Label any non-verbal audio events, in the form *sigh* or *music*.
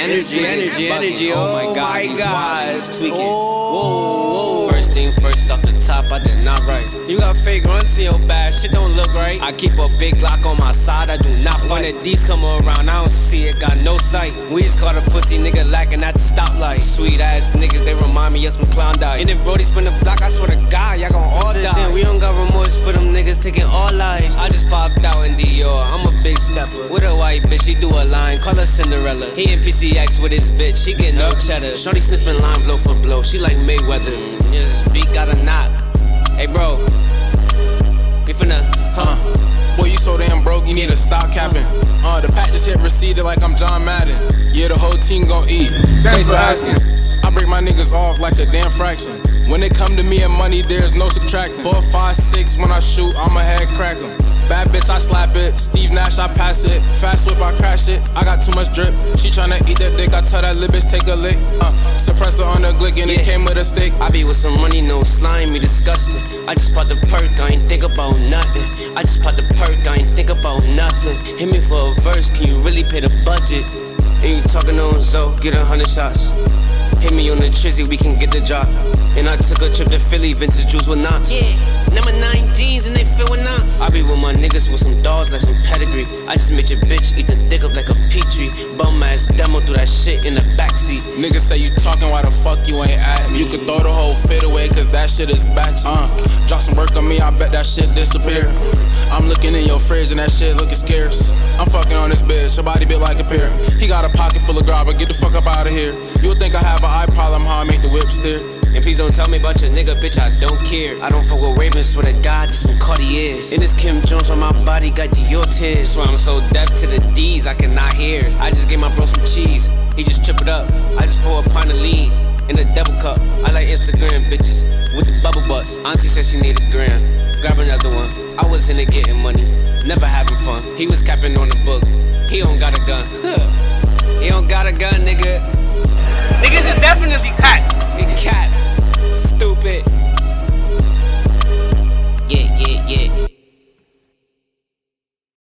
Energy, energy, energy. Oh my oh god, my God. tweaking. Oh. Whoa, whoa. First thing first, off the top, I did not right. You got fake runs in your bag, shit don't look right. I keep a big lock on my side, I do not fight. When the D's come around, I don't see it, got no sight. We just caught a pussy nigga lacking at the stoplight. Sweet ass niggas, they remind me of some clown die. And if Brody spin the block, I swear to God, y'all gon' With a white bitch, she do a line, call her Cinderella. He in PCX with his bitch, she get no cheddar. Shorty sniffing line blow for blow, she like Mayweather. This beat got a knot. Hey bro, we finna, huh? Boy, you so damn broke, you need to stop capping. Uh, the pack just hit receded like I'm John Madden. Yeah, the whole team gon' eat. Thanks for asking. I break my niggas off like a damn fraction. When it come to me and money, there's no subtract. Four, five, six, when I shoot, I'ma head crack 'em. Bad bitch, I slap it. Steve Nash, I pass it. Fast whip, I crash it. I got too much drip. She tryna eat that dick. I tell that little bitch take a lick. Uh, suppressor on the glick and it came with a stick. I be with some money, no slime, me disgusting. I just bought the perk, I ain't think about nothing. I just bought the perk, I ain't think about nothing. Hit me for a verse, can you really pay the budget? And you talking on Zoe, get a hundred shots. Hit me on the trizzy, we can get the job. And I took a trip to Philly, vintage jewels with knots. Yeah, Made your bitch eat the dick up like a petri. Bum ass demo through that shit in the backseat. Niggas say you talking, why the fuck you ain't at me? You could throw the whole fit away, cause that shit is batchy. Uh, drop some work on me, I bet that shit disappear. I'm looking in your fridge and that shit looking scarce. I'm fucking on this bitch, her body built like a pear. He got a pocket full of grab, please don't tell me about your nigga, bitch, I don't care. I don't fuck with Ray-Bans, swear to God, just some Cartiers. And this Kim Jones on my body got Dior tears. Swear I'm so deaf to the D's, I cannot hear. I just gave my bro some cheese, he just trip it up. I just pour a pint of lean in a double cup. I like Instagram bitches with the bubble butts. Auntie said she need a gram, grab another one. I was in it getting money, never having fun. He was capping on the book, he don't got a gun. *laughs* he don't got a gun, nigga. Niggas is definitely hot.